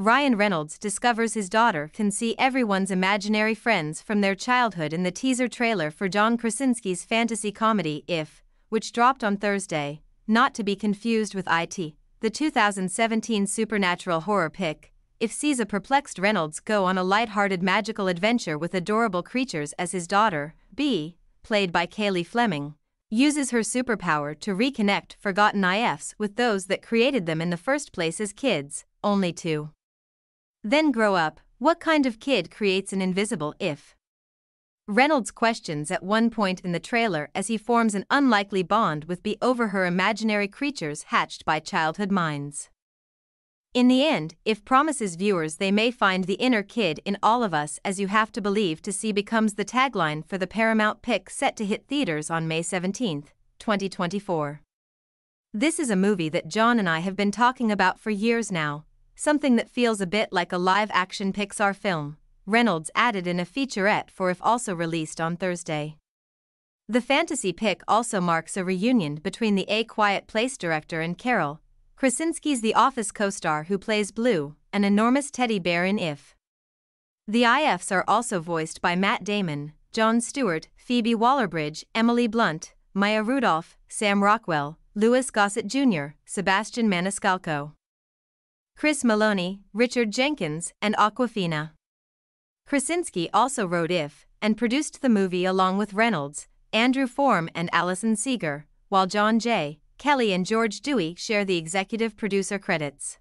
Ryan Reynolds discovers his daughter can see everyone's imaginary friends from their childhood in the teaser trailer for John Krasinski's fantasy comedy If, which dropped on Thursday, not to be confused with IT, the 2017 supernatural horror pick. If sees a perplexed Reynolds go on a light-hearted magical adventure with adorable creatures as his daughter, B, played by Cailey Fleming, uses her superpower to reconnect forgotten IFs with those that created them in the first place as kids, only to then grow up. What kind of kid creates an invisible if? Reynolds questions at one point in the trailer as he forms an unlikely bond with B over her imaginary creatures hatched by childhood minds. In the end, if promises viewers they may find the inner kid in all of us as you have to believe to see becomes the tagline for the Paramount pick set to hit theaters on May 17, 2024. This is a movie that John and I have been talking about for years now, something that feels a bit like a live action Pixar film. Reynolds added in a featurette for If also released on Thursday. The fantasy pick also marks a reunion between the A Quiet Place director and Carell, Krasinski's The Office co star who plays Blue, an enormous teddy bear in If. The IFs are also voiced by Matt Damon, Jon Stewart, Phoebe Waller Bridge, Emily Blunt, Maya Rudolph, Sam Rockwell, Louis Gossett Jr., Sebastian Maniscalco. Chris Meloni, Richard Jenkins, and Awkwafina. Krasinski also wrote If and produced the movie along with Reynolds, Andrew Form, and Allyson Seeger, while John J. Kelly and George Dewey share the executive producer credits.